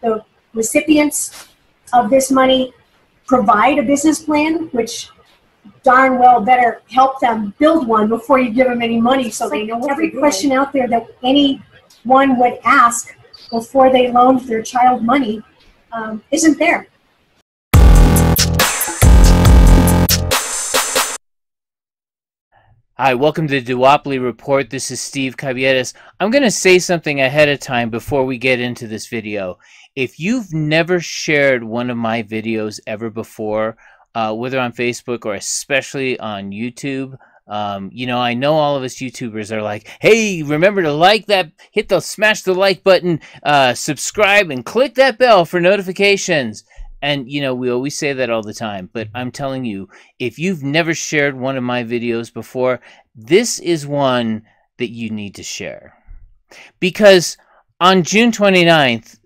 the recipients of this money provide a business plan, which darn well better help them build one before you give them any money so they know every question out there that anyone would ask before they loaned their child money um, isn't there. Hi, welcome to the Duopoly Report. This is Steve Caviedes. I'm going to say something ahead of time before we get into this video. If you've never shared one of my videos ever before, uh, whether on Facebook or especially on YouTube, um, you know, I know all of us YouTubers are like, hey, remember to like that, hit the smash the like button, uh, subscribe, and click that bell for notifications. And you know, we always say that all the time, but I'm telling you, if you've never shared one of my videos before, this is one that you need to share. Because on June 29th,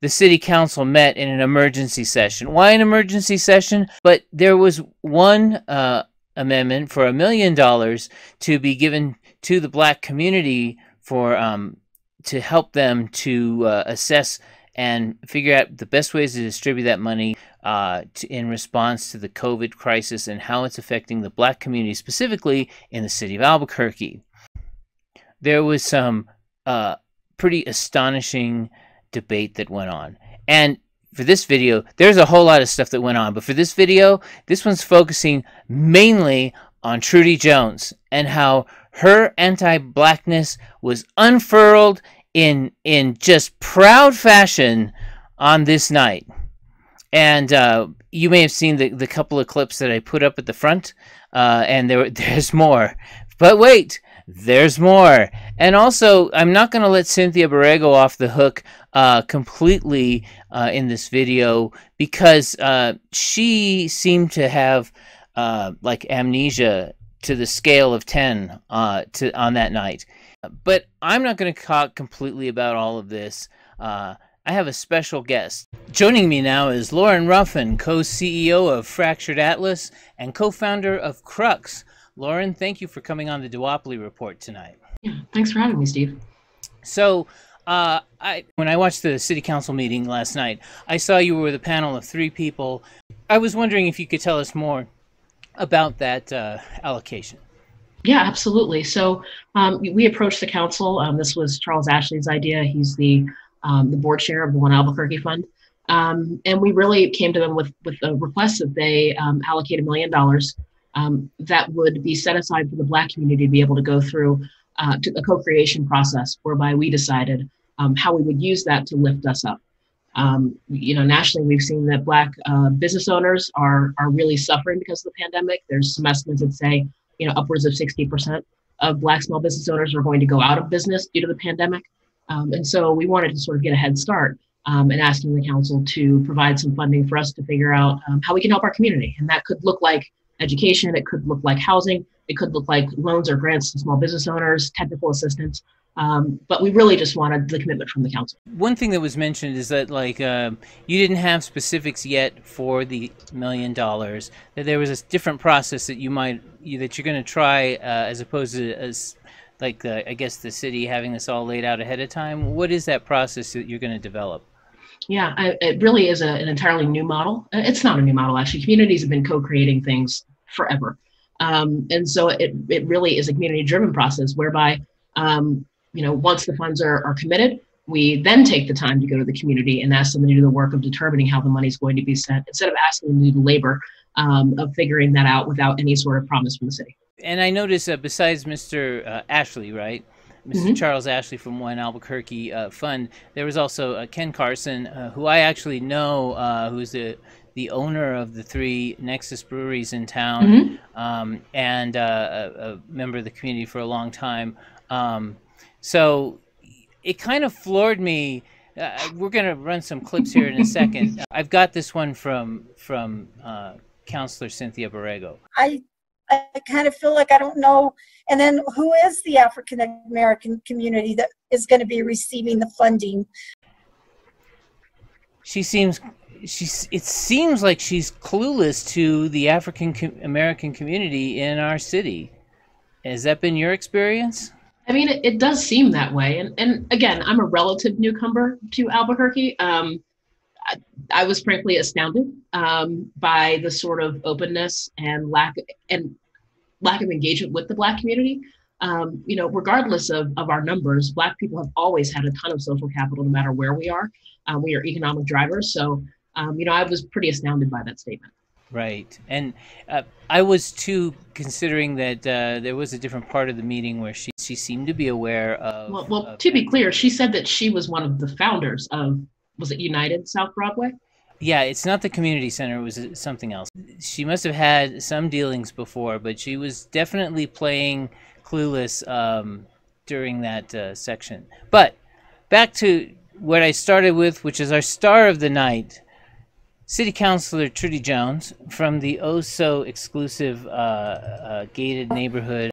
the city council met in an emergency session. Why an emergency session? But there was one uh, amendment for a million dollars to be given to the black community for um, to help them to uh, assess and figure out the best ways to distribute that money uh, to, in response to the COVID crisis and how it's affecting the black community, specifically in the city of Albuquerque. There was some uh, pretty astonishing debate that went on. And for this video, there's a whole lot of stuff that went on. But for this video, this one's focusing mainly on Trudy Jones and how her anti-blackness was unfurled in in just proud fashion on this night. And uh, you may have seen the, the couple of clips that I put up at the front, uh, and there there's more. But wait, there's more. And also, I'm not going to let Cynthia Borrego off the hook uh, completely uh, in this video because uh, she seemed to have uh, like amnesia to the scale of 10 uh, to on that night. But I'm not going to talk completely about all of this. Uh, I have a special guest. Joining me now is Lauren Ruffin, co CEO of Fractured Atlas and co founder of Crux. Lauren, thank you for coming on the Duopoly Report tonight. Yeah, thanks for having me, Steve. So, uh, I, when I watched the city council meeting last night, I saw you were with a panel of three people. I was wondering if you could tell us more about that uh, allocation. Yeah, absolutely. So um, we approached the council. Um, this was Charles Ashley's idea. He's the um, the board chair of the One Albuquerque Fund, um, and we really came to them with with a request that they um, allocate a million dollars um, that would be set aside for the Black community to be able to go through uh, to the co-creation process, whereby we decided how we would use that to lift us up. you know, nationally, we've seen that Black uh, business owners are are really suffering because of the pandemic. There's some estimates that say you know, upwards of 60% of Black small business owners are going to go out of business due to the pandemic. Um, and so we wanted to sort of get a head start um, and asking the council to provide some funding for us to figure out um, how we can help our community. And that could look like education, it could look like housing, it could look like loans or grants to small business owners, technical assistance. Um, but we really just wanted the commitment from the council. One thing that was mentioned is that like uh, you didn't have specifics yet for the million dollars. That there was a different process that you might you, that you're going to try uh, as opposed to as like uh, I guess the city having this all laid out ahead of time. What is that process that you're going to develop? Yeah, I, it really is a, an entirely new model. Uh, it's not a new model actually. Communities have been co-creating things forever, um, and so it it really is a community-driven process whereby um, you know, once the funds are, are committed, we then take the time to go to the community and ask them to do the work of determining how the money is going to be spent instead of asking them to do the labor um, of figuring that out without any sort of promise from the city. And I noticed uh, besides Mr. Uh, Ashley, right? mister mm-hmm. Charles Ashley from One Albuquerque uh, Fund. There was also uh, Ken Carson, uh, who I actually know, uh, who's the the owner of the three Nexus breweries in town, mm-hmm. um, and a, a, member of the community for a long time. Um, so it kind of floored me. Uh, we're going to run some clips here in a second. I've got this one from from uh, Councilor Cynthia Borrego. I I kind of feel like I don't know. And then who is the African American community that is going to be receiving the funding? She seems she's it seems like she's clueless to the African American community in our city. Has that been your experience? I mean, it, it, does seem that way. And, and again, I'm a relative newcomer to Albuquerque. Um, I, I was frankly astounded um, by the sort of openness and lack and lack of engagement with the Black community. Um, you know, regardless of, of our numbers, Black people have always had a ton of social capital, no matter where we are. Um, we are economic drivers. So, um, you know, I was pretty astounded by that statement. Right. And uh, I was too, considering that uh, there was a different part of the meeting where she, she seemed to be aware of. Well, well of, to be clear, she said that she was one of the founders of, was it United South Broadway? Yeah, it's not the community center. It was uh, something else. She must have had some dealings before, but she was definitely playing clueless um, during that uh, section. But back to what I started with, which is our star of the night, City Councilor Trudy Jones from the oh so exclusive uh, uh, gated neighborhood,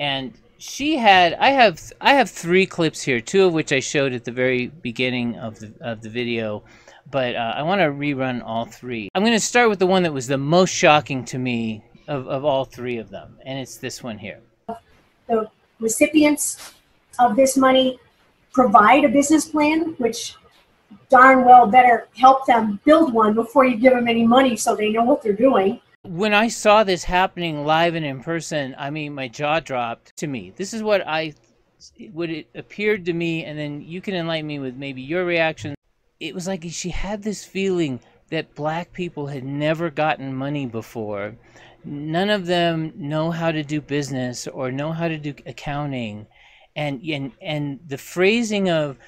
and she had I have I have three clips here, two of which I showed at the very beginning of the of the video, but uh, I want to rerun all three. I'm going to start with the one that was the most shocking to me of, of all three of them, and it's this one here. The recipients of this money provide a business plan, which darn well better help them build one before you give them any money so they know what they're doing. When I saw this happening live and in person, I mean, my jaw dropped to me. This is what I, what it appeared to me, and then you can enlighten me with maybe your reaction. It was like she had this feeling that black people had never gotten money before. None of them know how to do business or know how to do accounting. And, and, and the phrasing of,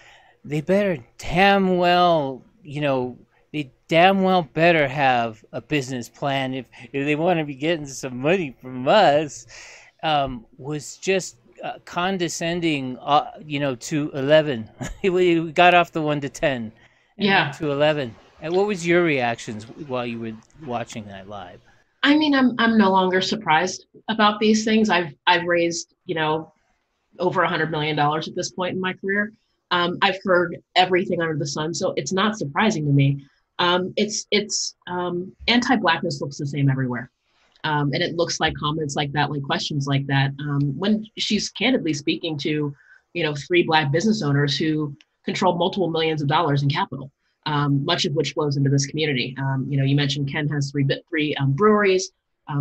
they better damn well, you know, they damn well better have a business plan if, if they want to be getting some money from us, um, was just uh, condescending, uh, you know, to 11. we got off the 1 to 10. yeah. To 11. And what was your reactions while you were watching that live? I mean, I'm I'm no longer surprised about these things. I've I've raised, you know, over a hundred million dollars at this point in my career. Um, I've heard everything under the sun, so it's not surprising to me. Um, it's it's um, anti-blackness looks the same everywhere, um, and it looks like comments like that, like questions like that. Um, when she's candidly speaking to, you know, three black business owners who control multiple millions of dollars in capital, um, much of which flows into this community. you know, you mentioned Ken has three three breweries.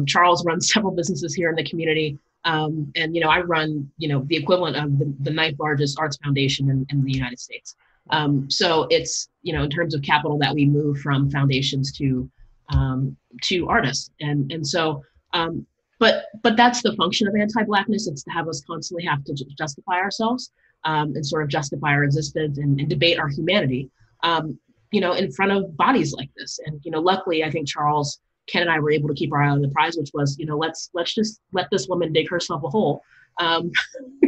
Charles runs several businesses here in the community. Um, and you know, I run you know the equivalent of the, the ninth largest arts foundation in, in the United States. Um, so it's you know in terms of capital that we move from foundations to um, to artists, and and so um, but but that's the function of anti-blackness. It's to have us constantly have to justify ourselves um, and sort of justify our existence and, and debate our humanity. Um, you know, in front of bodies like this, and you know, luckily, I think Charles Ken and I were able to keep our eye on the prize, which was, you know, let's let's just let this woman dig herself a hole, um,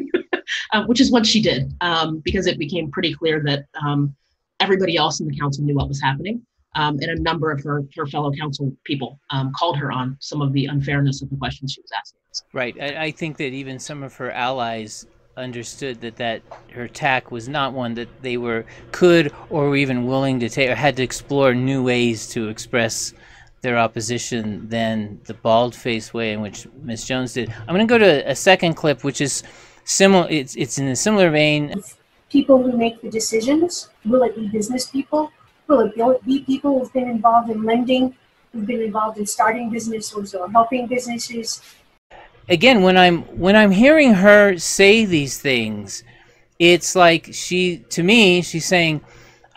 uh, which is what she did, um, because it became pretty clear that um, everybody else in the council knew what was happening, um, and a number of her her fellow council people um, called her on some of the unfairness of the questions she was asking. Right. I, I think that even some of her allies understood that that her tack was not one that they were could or were even willing to take or had to explore new ways to express their opposition than the bald-faced way in which Ms. Jones did. I'm going to go to a second clip, which is similar. It's it's in a similar vein. People who make the decisions will it be business people? Will it be people who've been involved in lending, who've been involved in starting businesses or helping businesses? Again, when I'm when I'm hearing her say these things, it's like she to me she's saying,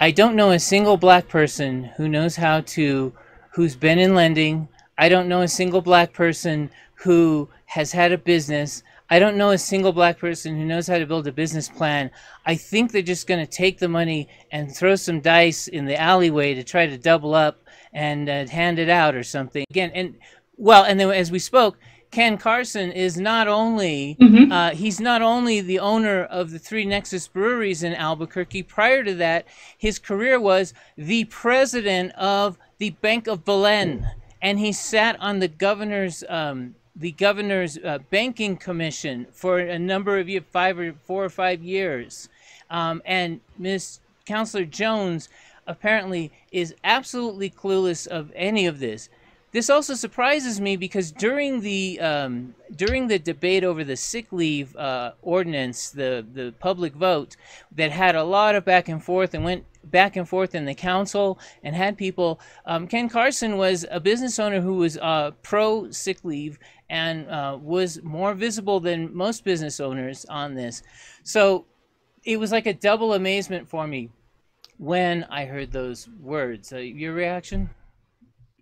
I don't know a single black person who knows how to who's been in lending. I don't know a single black person who has had a business. I don't know a single black person who knows how to build a business plan. I think they're just going to take the money and throw some dice in the alleyway to try to double up and uh, hand it out or something. Again, and well, and then as we spoke, Ken Carson is not only mm-hmm. uh, he's not only the owner of the three Nexus breweries in Albuquerque. Prior to that, his career was the president of the Bank of Belen, and he sat on the governor's um, the governor's uh, banking commission for a number of years, five or four or five years. Um, and Miss Councilor Jones apparently is absolutely clueless of any of this. This also surprises me because during the um, during the debate over the sick leave uh, ordinance, the the public vote that had a lot of back and forth and went back and forth in the council and had people. Um, Ken Carson was a business owner who was uh, pro sick leave and uh, was more visible than most business owners on this. So it was like a double amazement for me when I heard those words. Uh, your reaction?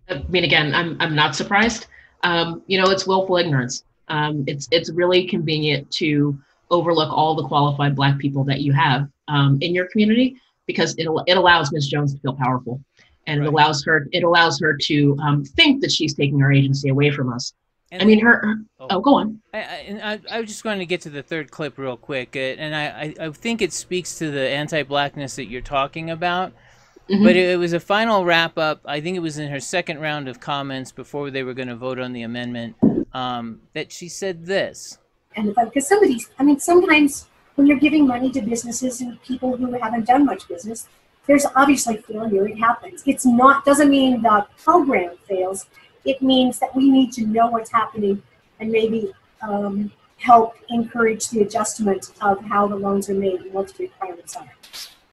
I mean, again, I'm I'm not surprised. Um, you know, it's willful ignorance. Um, it's it's really convenient to overlook all the qualified Black people that you have um, in your community because it it allows Ms. Jones to feel powerful, and right. it allows her it allows her to um, think that she's taking our agency away from us. And I mean, her. her oh, oh, go on. I, I, I, was just going to get to the third clip real quick, uh, and I, I, I think it speaks to the anti-blackness that you're talking about. Mm-hmm. But it, it, was a final wrap up. I think it was in her second round of comments before they were going to vote on the amendment um, that she said this. And because some of these, I mean, sometimes when you're giving money to businesses and people who haven't done much business, there's obviously failure. It happens. It's not doesn't mean the program fails. It means that we need to know what's happening and maybe um, help encourage the adjustment of how the loans are made and what the requirements are.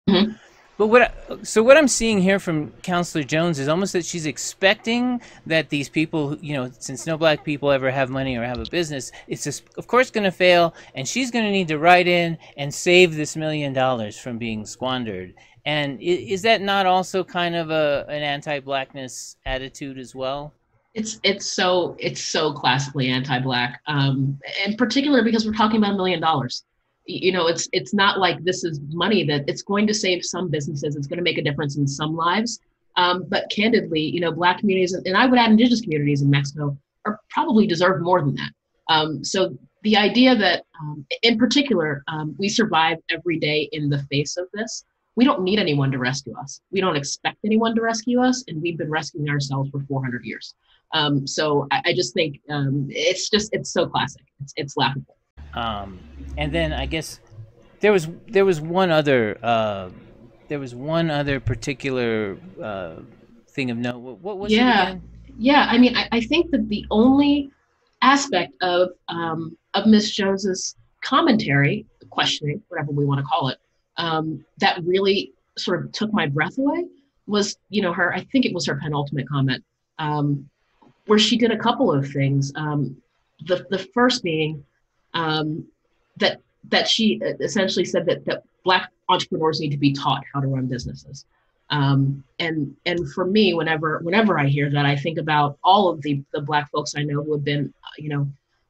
Mm-hmm. But what I, so what I'm seeing here from Councillor Jones is almost that she's expecting that these people, you know, since no black people ever have money or have a business, it's just, of course going to fail, and she's going to need to write in and save this million dollars from being squandered. And is that not also kind of a an anti-blackness attitude as well? It's it's so it's so classically anti-black, um, in particular because we're talking about a million dollars you know it's it's not like this is money that it's going to save some businesses it's going to make a difference in some lives. Um, but candidly you know black communities and i would add indigenous communities in mexico are probably deserve more than that. Um, so the idea that um, in particular um, we survive every day in the face of this we don't need anyone to rescue us. We don't expect anyone to rescue us and we've been rescuing ourselves for 400 years. Um, so I, I, just think um, it's just it's so classic. It's, it's laughable um, and then I guess there was there was one other uh, there was one other particular uh, thing of note. What, what was yeah. Yeah, I mean, I, I think that the only aspect of um, of Miss Jones's commentary, questioning, whatever we want to call it, um, that really sort of took my breath away was, you know, her. I think it was her penultimate comment, um, where she did a couple of things. Um, the the first being um, that that she essentially said that that black entrepreneurs need to be taught how to run businesses. Um, and and for me, whenever whenever I hear that, I think about all of the the black folks I know who have been, you know,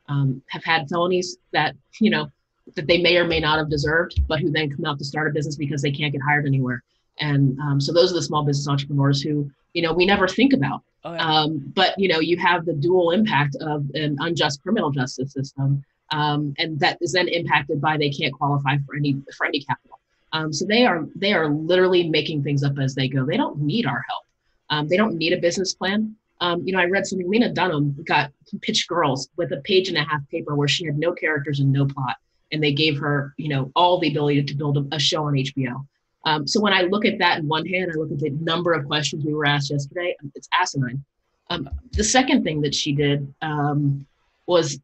um, have had felonies that you know that they may or may not have deserved, but who then come out to start a business because they can't get hired anywhere. And um, so those are the small business entrepreneurs who you know we never think about. Oh, yeah. um, but you know you have the dual impact of an unjust criminal justice system um, and that is then impacted by they can't qualify for any for any capital. Um, so they are they are literally making things up as they go. They don't need our help. Um, they don't need a business plan. Um, you know, I read something. Lena Dunham got pitched girls with a page and a half paper where she had no characters and no plot, and they gave her, you know, all the ability to build a, a show on HBO. Um, so when I look at that in one hand, I look at the number of questions we were asked yesterday. It's asinine. Um, the second thing that she did um, was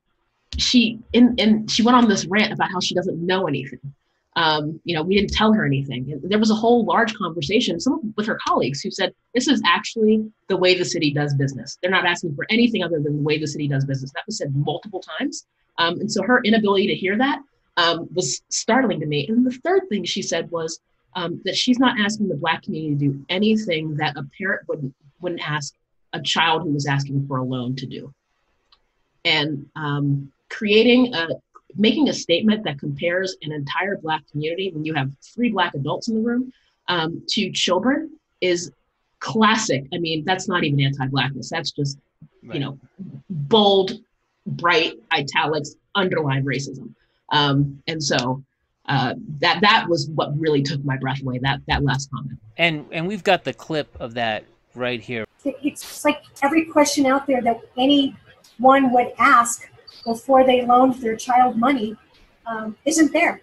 she in and she went on this rant about how she doesn't know anything. Um, you know, we didn't tell her anything. And there was a whole large conversation, some with her colleagues, who said this is actually the way the city does business. They're not asking for anything other than the way the city does business. That was said multiple times, um, and so her inability to hear that um, was startling to me. And the third thing she said was um, that she's not asking the Black community to do anything that a parent wouldn't wouldn't ask a child who was asking for a loan to do. And um, creating a making a statement that compares an entire black community when you have three black adults in the room um, to children is classic. I mean that's not even anti-blackness. That's just right. you know bold bright italics underlined racism. Um, and so uh, that that was what really took my breath away that that last comment. And and we've got the clip of that right here. It's like every question out there that anyone would ask before they loaned their child money um, isn't there.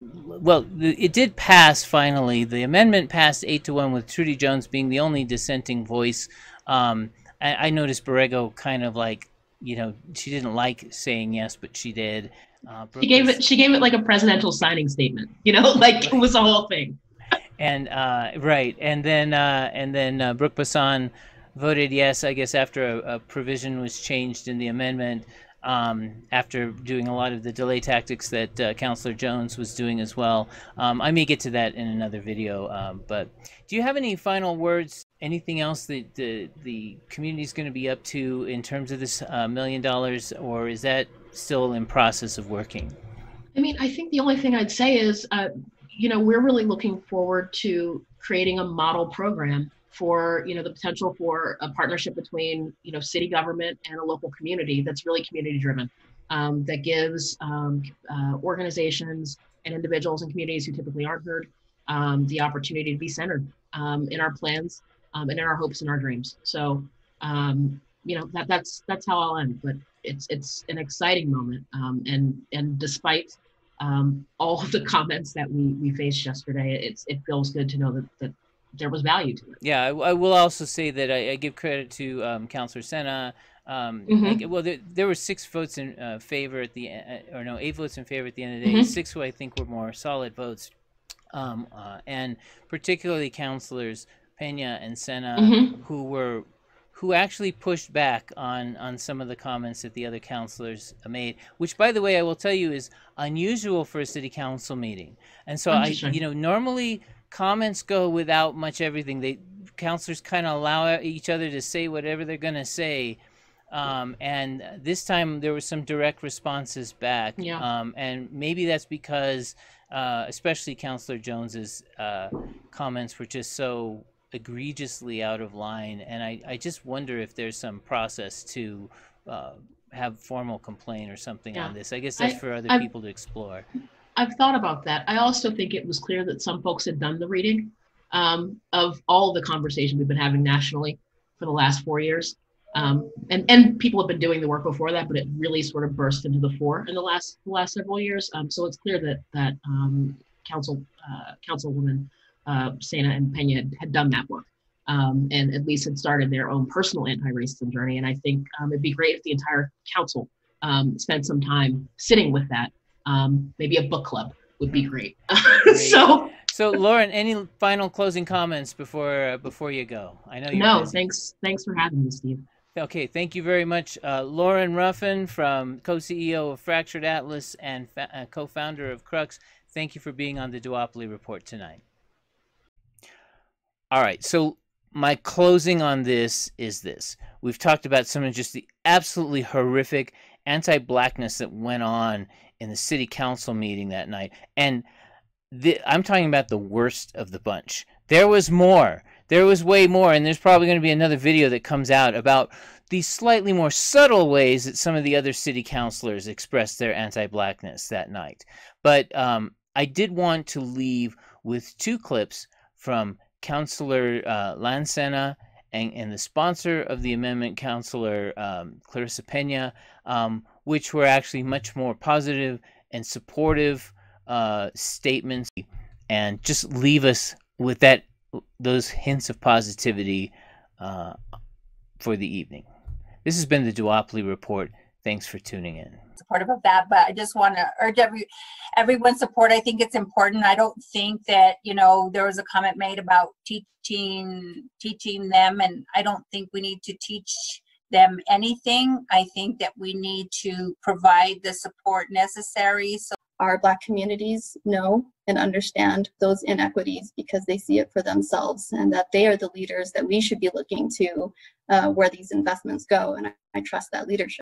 Well, it did pass finally. The amendment passed eight to one, with Trudy Jones being the only dissenting voice. Um, I, I, noticed Borrego kind of like, you know, she didn't like saying yes, but she did. Uh, she gave it. She gave it like a presidential signing statement. You know, like it was a whole thing. and uh, right, and then uh, and then uh, Brook Bassan voted yes. I guess after a, a provision was changed in the amendment, um, after doing a lot of the delay tactics that uh, Councillor Jones was doing as well. Um, I may get to that in another video. Um, but do you have any final words? Anything else that the the community is going to be up to in terms of this uh, million dollars, or is that still in process of working? I mean, I think the only thing I'd say is, uh, you know, we're really looking forward to creating a model program for you know the potential for a partnership between you know city government and a local community that's really community driven um, that gives um, uh, organizations and individuals and communities who typically aren't heard um, the opportunity to be centered um, in our plans um, and in our hopes and our dreams. So um, you know that that's that's how i'll end but it's it's an exciting moment and and despite all of the comments that we we faced yesterday it's it feels good to know that that there was value to it. Yeah, I, I will also say that I, I give credit to um, Councillor Sena. Um, Mhm. like, well, there, there were six votes in uh, favor at the uh, or no, eight votes in favor at the end of the day. Mhm. Six who I think were more solid votes, um, uh, and particularly councillors Pena and Sena, Mhm. who were who actually pushed back on on some of the comments that the other councillors made. Which, by the way, I will tell you is unusual for a city council meeting. And so I, you know, normally comments go without much everything. They councilors kind of allow each other to say whatever they're going to say. Um, and this time there were some direct responses back. Yeah. Um, and maybe that's because, uh, especially Councilor Jones's uh, comments were just so egregiously out of line. And I, I just wonder if there's some process to uh, have formal complaint or something Yeah. on this. I guess that's I- for other I've- people to explore. I've thought about that. I also think it was clear that some folks had done the reading um, of all the conversation we've been having nationally for the last four years. Um, and, and people have been doing the work before that, but it really sort of burst into the fore in the last the last several years. Um, so it's clear that that um, council uh, councilwoman uh, Sena and Pena had, had done that work. Um, and at least had started their own personal anti-racism journey. And I think um, it'd be great if the entire council um, spent some time sitting with that um, maybe a book club would be great. so So, Lauren, any final closing comments before uh, before you go? I know you're no, busy. thanks thanks for having me, Steve. Okay, thank you very much, uh, Lauren Ruffin, from co-CEO of Fractured Atlas and fa- uh, co-founder of Crux. Thank you for being on the Duopoly Report tonight. All right, so my closing on this is this: we've talked about some of just the absolutely horrific anti-blackness that went on in the city council meeting that night, and the, I'm talking about the worst of the bunch. There was more. There was way more, and there's probably going to be another video that comes out about these slightly more subtle ways that some of the other city councilors expressed their anti-blackness that night. But um, I did want to leave with two clips from Councillor uh, Lan Sena and, and the sponsor of the amendment, Councillor um, Klarissa Pena, um, which were actually much more positive and supportive uh, statements, and just leave us with that those hints of positivity uh, for the evening. This has been the Duopoly Report. Thanks for tuning in. supportive of that, but I just want to urge every everyone's support. I think it's important. I don't think that you know there was a comment made about teaching teaching them, and I don't think we need to teach them anything. I think that we need to provide the support necessary so our Black communities know and understand those inequities because they see it for themselves and that they are the leaders that we should be looking to uh, where these investments go. And I, I trust that leadership.